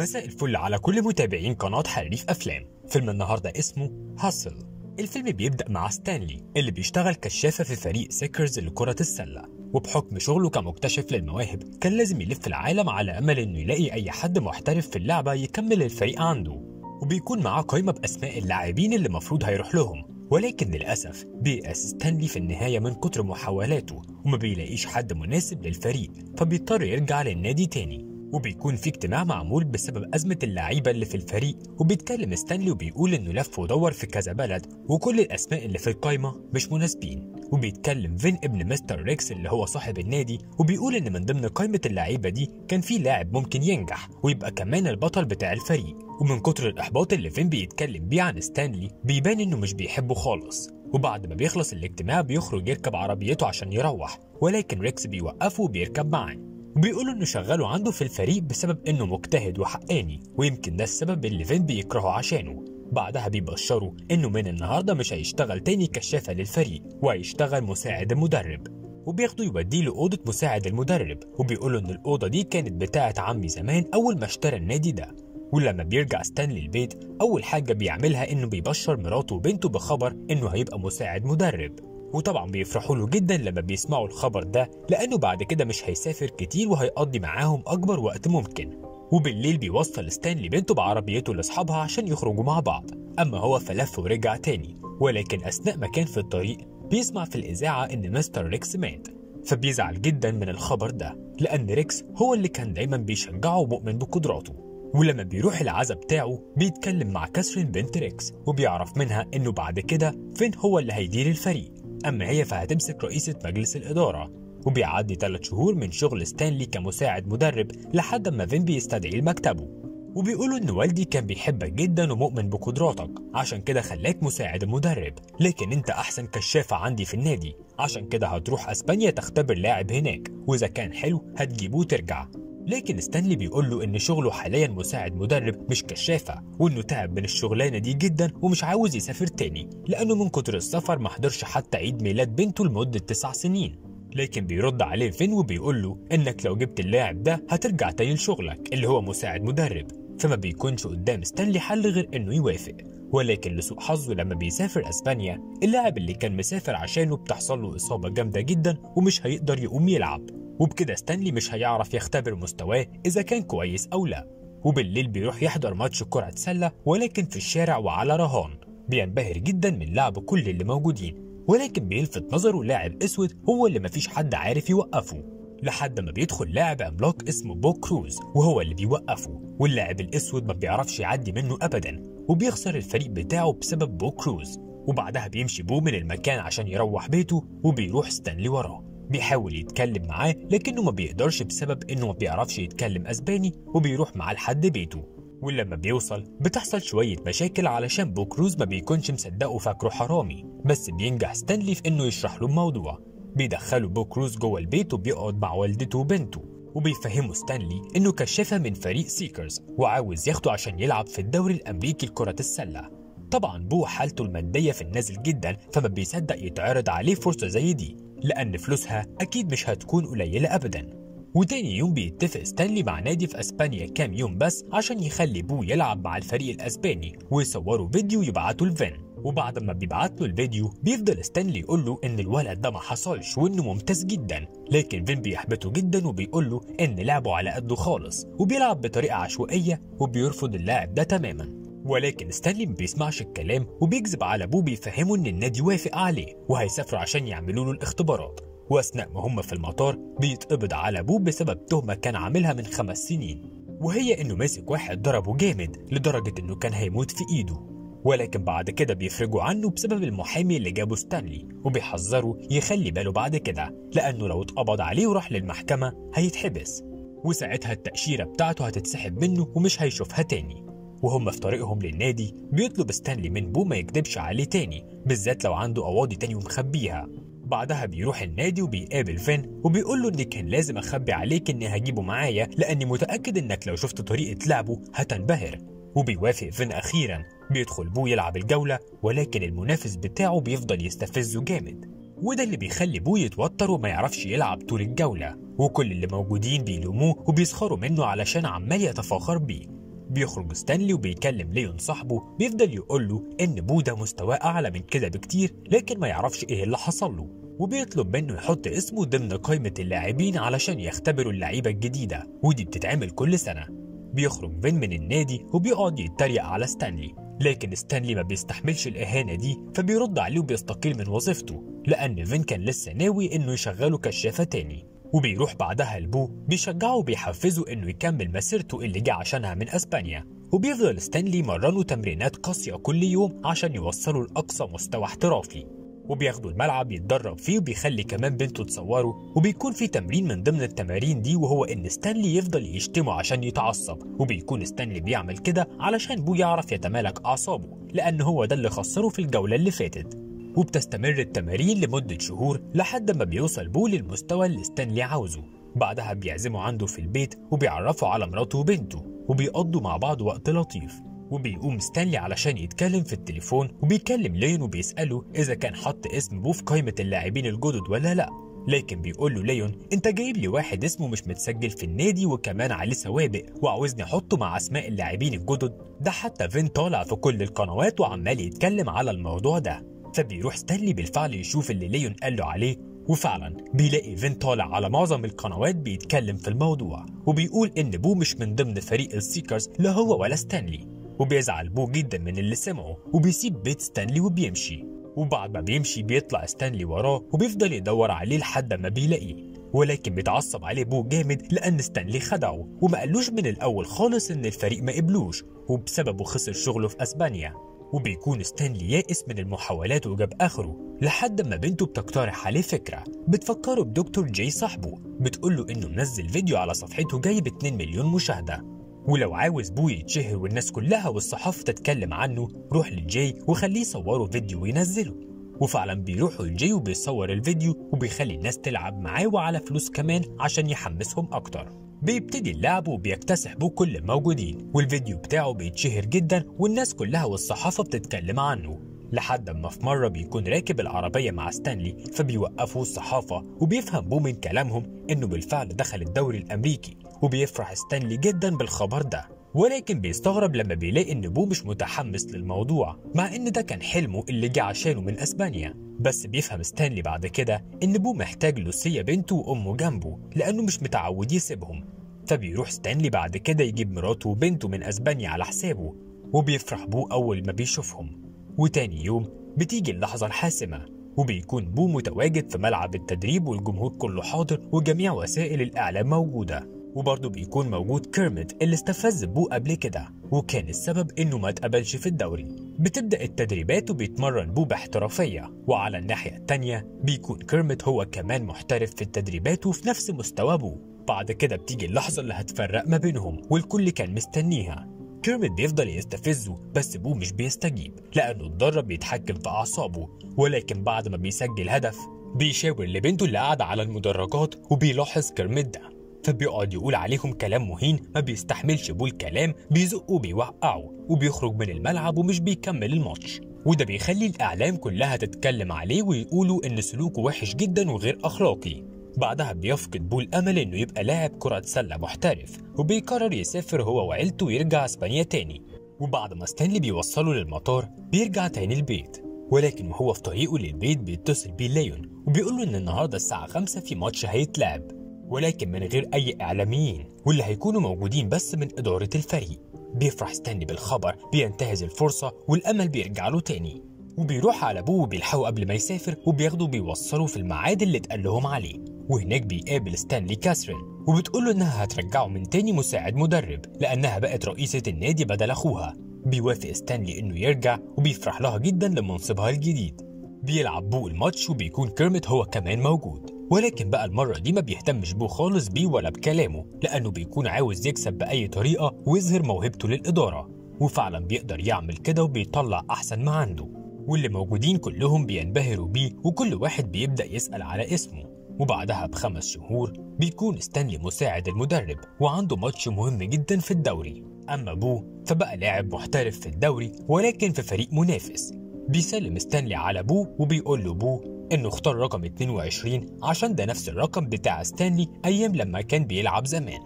مساء الفل على كل متابعين قناة حريف أفلام. فيلم النهاردة اسمه Hustle الفيلم بيبدأ مع ستانلي اللي بيشتغل كشافة في فريق سيكسرز لكرة السلة. وبحكم شغله كمكتشف للمواهب كان لازم يلف العالم على أمل إنه يلاقي أي حد محترف في اللعبة يكمل الفريق عنده. وبيكون معاه قائمة بأسماء اللاعبين اللي مفروض هيروح لهم. ولكن للأسف بيأس ستانلي في النهاية من كتر محاولاته وما بيلاقيش حد مناسب للفريق فبيضطر يرجع للنادي تاني. وبيكون في اجتماع معمول بسبب أزمة اللعيبة اللي في الفريق. وبيتكلم ستانلي وبيقول إنه لف ودور في كذا بلد وكل الأسماء اللي في القايمة مش مناسبين. وبيتكلم فين ابن مستر ريكس اللي هو صاحب النادي وبيقول إن من ضمن قائمة اللعيبة دي كان في لاعب ممكن ينجح ويبقى كمان البطل بتاع الفريق. ومن كتر الإحباط اللي فين بيتكلم بيه عن ستانلي بيبان إنه مش بيحبه خالص. وبعد ما بيخلص الاجتماع بيخرج يركب عربيته عشان يروح ولكن ريكس بيوقفه وبيركب معاه. وبيقولوا إنه شغله عنده في الفريق بسبب إنه مجتهد وحقاني ويمكن ده السبب اللي فين بيكرهه عشانه. بعدها بيبشروا إنه من النهارده مش هيشتغل تاني كشافة للفريق وهيشتغل مساعد المدرب وبياخدوا يوديه له أوضة مساعد المدرب وبيقولوا إن الأوضة دي كانت بتاعة عمي زمان أول ما اشترى النادي ده. ولما بيرجع ستانلي البيت أول حاجة بيعملها إنه بيبشر مراته وبنته بخبر إنه هيبقى مساعد مدرب. وطبعا بيفرحوا له جدا لما بيسمعوا الخبر ده لأنه بعد كده مش هيسافر كتير وهيقضي معاهم أكبر وقت ممكن. وبالليل بيوصل ستانلي بنته بعربيته لأصحابها عشان يخرجوا مع بعض. أما هو فلف ورجع تاني ولكن أثناء ما كان في الطريق بيسمع في الإذاعة إن مستر ريكس مات. فبيزعل جدا من الخبر ده لأن ريكس هو اللي كان دايما بيشجعه ومؤمن بقدراته. ولما بيروح العزا بتاعه بيتكلم مع كاثرين بنت ريكس وبيعرف منها إنه بعد كده فين هو اللي هيدير الفريق. أما هي فهتمسك رئيسة مجلس الإدارة وبيعدي ثلاث شهور من شغل ستانلي كمساعد مدرب لحد ما فين بيستدعيه لمكتبه وبيقولوا إن والدي كان بيحبك جدا ومؤمن بقدراتك عشان كده خلاك مساعد المدرب لكن أنت أحسن كشافة عندي في النادي عشان كده هتروح أسبانيا تختبر لاعب هناك وإذا كان حلو هتجيبه وترجع. لكن ستانلي بيقول له إن شغله حاليا مساعد مدرب مش كشافة وإنه تعب من الشغلانة دي جدا ومش عاوز يسافر تاني لأنه من كتر السفر ما حضرش حتى عيد ميلاد بنته لمدة تسع سنين. لكن بيرد عليه فين وبيقول له إنك لو جبت اللاعب ده هترجع تاني لشغلك اللي هو مساعد مدرب. فما بيكونش قدام ستانلي حل غير إنه يوافق. ولكن لسوء حظه لما بيسافر أسبانيا اللاعب اللي كان مسافر عشانه بتحصل له إصابة جامدة جدا ومش هيقدر يقوم يلعب. وبكده ستانلي مش هيعرف يختبر مستواه إذا كان كويس أو لا. وبالليل بيروح يحضر ماتش كرة سلة ولكن في الشارع وعلى رهان. بينبهر جدا من لعب كل اللي موجودين ولكن بيلفت نظره لاعب أسود هو اللي مفيش حد عارف يوقفه. لحد ما بيدخل لاعب عملاق اسمه بو كروز وهو اللي بيوقفه. واللاعب الأسود ما بيعرفش يعدي منه ابدا وبيخسر الفريق بتاعه بسبب بو كروز. وبعدها بيمشي بو من المكان عشان يروح بيته وبيروح ستانلي وراه. بيحاول يتكلم معاه لكنه ما بيقدرش بسبب إنه ما بيعرفش يتكلم أسباني وبيروح معاه لحد بيته. ولما بيوصل بتحصل شوية مشاكل علشان بوكروز ما بيكونش مصدقه فاكره حرامي بس بينجح ستانلي في إنه يشرح له الموضوع. بيدخلوا بوكروز جوه البيت وبيقعد مع والدته وبنته وبيفهموا ستانلي إنه كشافة من فريق سيكسرز وعاوز ياخده عشان يلعب في الدوري الأمريكي لكرة السلة. طبعا بو حالته المادية في النازل جدا فما بيصدق يتعرض عليه فرصة زي دي. لأن فلوسها أكيد مش هتكون قليلة أبدا. وتاني يوم بيتفق ستانلي مع نادي في إسبانيا كام يوم بس عشان يخلي بو يلعب مع الفريق الإسباني ويصوروا فيديو يبعتوا لفين. وبعد ما بيبعت له الفيديو بيفضل ستانلي يقول له إن الولد ده ما حصلش وإنه ممتاز جدا. لكن فين بيحبطه جدا وبيقول له إن لعبه على قده خالص وبيلعب بطريقة عشوائية وبيرفض اللاعب ده تماما. ولكن ستانلي ما بيسمعش الكلام وبيكذب على أبوه بيفهمه إن النادي وافق عليه وهيسافروا عشان يعملوا له الاختبارات. وأثناء ما هم في المطار بيتقبض على أبوه بسبب تهمة كان عاملها من خمس سنين. وهي إنه ماسك واحد ضربه جامد لدرجة إنه كان هيموت في إيده. ولكن بعد كده بيفرجوا عنه بسبب المحامي اللي جابه ستانلي وبيحذروا يخلي باله بعد كده لأنه لو اتقبض عليه وراح للمحكمة هيتحبس. وساعتها التأشيرة بتاعته هتتسحب منه ومش هيشوفها تاني. وهم في طريقهم للنادي بيطلب ستانلي من بو ما يكدبش عليه تاني بالذات لو عنده قواضي تاني ومخبيها. بعدها بيروح النادي وبيقابل فين وبيقول له ان كان لازم أخبي عليك إني هجيبه معايا لأني متأكد إنك لو شفت طريقة لعبه هتنبهر. وبيوافق فين أخيرا بيدخل بو يلعب الجولة ولكن المنافس بتاعه بيفضل يستفزه جامد. وده اللي بيخلي بو يتوتر وما يعرفش يلعب طول الجولة. وكل اللي موجودين بيلوموه وبيسخروا منه علشان عمال يتفاخر بيه. بيخرج ستانلي وبيكلم ليون صاحبه بيفضل يقول له إن بو ده مستواه أعلى من كده بكتير لكن ما يعرفش إيه اللي حصل له. وبيطلب منه يحط اسمه ضمن قائمة اللاعبين علشان يختبروا اللعيبة الجديدة ودي بتتعمل كل سنة. بيخرج فين من النادي وبيقعد يتريق على ستانلي لكن ستانلي ما بيستحملش الإهانة دي فبيرد عليه وبيستقيل من وظيفته لأن فين كان لسه ناوي إنه يشغله كشافة تاني. وبيروح بعدها لبو بيشجعه وبيحفزه إنه يكمل مسيرته اللي جه عشانها من أسبانيا. وبيفضل ستانلي يمرنه تمرينات قاسية كل يوم عشان يوصله لأقصى مستوى احترافي. وبياخدوا الملعب يتدرب فيه وبيخلي كمان بنته تصوره. وبيكون في تمرين من ضمن التمارين دي وهو إن ستانلي يفضل يشتمه عشان يتعصب. وبيكون ستانلي بيعمل كده علشان بو يعرف يتمالك أعصابه لأن هو ده اللي خسره في الجولة اللي فاتت. وبتستمر التمارين لمدة شهور لحد ما بيوصل بو للمستوى اللي ستانلي عاوزه. بعدها بيعزمه عنده في البيت وبيعرفه على مراته وبنته وبيقضوا مع بعض وقت لطيف. وبيقوم ستانلي علشان يتكلم في التليفون وبيكلم ليون وبيسأله إذا كان حط اسم بو في قائمة اللاعبين الجدد ولا لأ. لكن بيقول له ليون أنت جايب لي واحد اسمه مش متسجل في النادي وكمان عليه سوابق وعاوزني أحطه مع أسماء اللاعبين الجدد. ده حتى فين طالع في كل القنوات وعمال يتكلم على الموضوع ده. فبيروح ستانلي بالفعل يشوف اللي ليون قال له عليه وفعلا بيلاقي فين طالع على معظم القنوات بيتكلم في الموضوع وبيقول إن بو مش من ضمن فريق السيكسرز لا هو ولا ستانلي وبيزعل بو جدا من اللي سمعه وبيسيب بيت ستانلي وبيمشي وبعد ما بيمشي بيطلع ستانلي وراه وبيفضل يدور عليه لحد ما بيلاقيه ولكن بيتعصب عليه بو جامد لأن ستانلي خدعه وما قالوش من الأول خالص إن الفريق ما قبلوش وبسببه خسر شغله في أسبانيا. وبيكون ستانلي يائس من المحاولات وجاب آخره لحد ما بنته بتقترح عليه فكرة. بتفكره بدكتور جاي صاحبه. بتقول له إنه منزل فيديو على صفحته جايب 2 مليون مشاهدة. ولو عاوز بو يتشهر والناس كلها والصحافة تتكلم عنه روح لجاي وخليه يصوره فيديو وينزله. وفعلا بيروحوا لجاي وبيصور الفيديو وبيخلي الناس تلعب معاه وعلى فلوس كمان عشان يحمسهم أكتر. بيبتدي اللعب وبيكتسح بو كل الموجودين والفيديو بتاعه بيتشهر جدا والناس كلها والصحافة بتتكلم عنه. لحد ما في مرة بيكون راكب العربية مع ستانلي فبيوقفوا الصحافة وبيفهم بو من كلامهم إنه بالفعل دخل الدوري الأمريكي وبيفرح ستانلي جدا بالخبر ده. ولكن بيستغرب لما بيلاقي ان بو مش متحمس للموضوع مع إن ده كان حلمه اللي جه عشانه من أسبانيا. بس بيفهم ستانلي بعد كده ان بو محتاج لوسيا بنته وأمه جنبه لأنه مش متعود يسيبهم. فبيروح ستانلي بعد كده يجيب مراته وبنته من أسبانيا على حسابه وبيفرح بو أول ما بيشوفهم. وتاني يوم بتيجي اللحظة الحاسمة وبيكون بو متواجد في ملعب التدريب والجمهور كله حاضر وجميع وسائل الإعلام موجودة. وبرضه بيكون موجود كيرمت اللي استفز بو قبل كده وكان السبب إنه ما اتقبلش في الدوري. بتبدأ التدريبات وبيتمرن بو باحترافية وعلى الناحية التانية بيكون كيرمت هو كمان محترف في التدريبات وفي نفس مستوى بو. بعد كده بتيجي اللحظة اللي هتفرق ما بينهم والكل كان مستنيها. كيرمت بيفضل يستفزه بس بو مش بيستجيب لأنه اتدرب بيتحكم في أعصابه. ولكن بعد ما بيسجل هدف بيشاور لبنته اللي قاعدة على المدرجات وبيلاحظ كيرمت ده. فبيقعد يقول عليهم كلام مهين ما بيستحملش بو الكلام بيزقه وبيوقعه وبيخرج من الملعب ومش بيكمل الماتش. وده بيخلي الإعلام كلها تتكلم عليه ويقولوا إن سلوكه وحش جدا وغير أخلاقي. بعدها بيفقد بو الأمل إنه يبقى لاعب كرة سلة محترف وبيقرر يسافر هو وعيلته ويرجع إسبانيا تاني. وبعد ما ستانلي بيوصله للمطار بيرجع تاني البيت. ولكن وهو في طريقه للبيت بيتصل بيه ليون وبيقول له إن النهارده الساعة 5 في ماتش هيتلعب. ولكن من غير أي إعلاميين واللي هيكونوا موجودين بس من إدارة الفريق. بيفرح ستانلي بالخبر بينتهز الفرصة والأمل بيرجع له تاني. وبيروح على بو وبيلحقه قبل ما يسافر وبياخده بيوصله في الميعاد اللي اتقال لهم عليه. وهناك بيقابل ستانلي كاسرين وبتقول له إنها هترجعه من تاني مساعد مدرب لأنها بقت رئيسة النادي بدل أخوها. بيوافق ستانلي إنه يرجع وبيفرح لها جدا لمنصبها الجديد. بيلعب بو الماتش وبيكون كيرمت هو كمان موجود. ولكن بقى المرة دي ما بيهتمش بو خالص بيه ولا بكلامه لأنه بيكون عاوز يكسب بأي طريقة ويظهر موهبته للإدارة وفعلا بيقدر يعمل كده وبيطلع أحسن ما عنده. واللي موجودين كلهم بينبهروا بيه وكل واحد بيبدأ يسأل على اسمه. وبعدها بخمس شهور بيكون ستانلي مساعد المدرب وعنده ماتش مهم جدا في الدوري. أما بو فبقى لاعب محترف في الدوري ولكن في فريق منافس. بيسلم ستانلي على بو وبيقول له بو إنه اختار رقم 22 عشان ده نفس الرقم بتاع ستانلي أيام لما كان بيلعب زمان.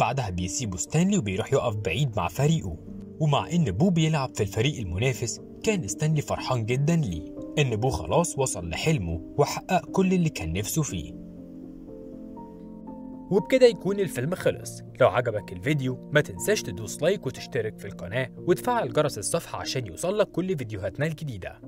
بعدها بيسيبه ستانلي وبيروح يقف بعيد مع فريقه. ومع إن بو بيلعب في الفريق المنافس كان ستانلي فرحان جدا ليه. إن بو خلاص وصل لحلمه وحقق كل اللي كان نفسه فيه. وبكده يكون الفيلم خلص. لو عجبك الفيديو ما تنساش تدوس لايك وتشترك في القناة وتفعل جرس الصفحة عشان يوصلك كل فيديوهاتنا الجديدة.